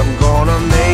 I'm gonna make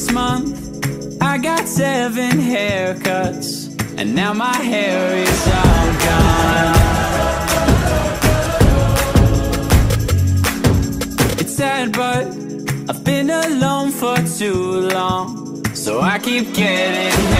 this month I got seven haircuts And now my hair is all gone. It's sad but I've been alone for too long So I keep getting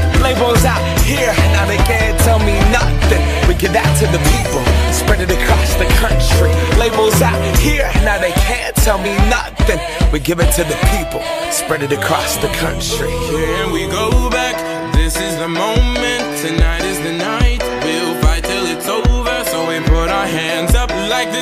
Labels out here, now they can't tell me nothing. We give that to the people, spread it across the country. Labels out here, now they can't tell me nothing. We give it to the people, spread it across the country. Here we go back. This is the moment. Tonight is the night. We'll fight till it's over. So we put our hands up like the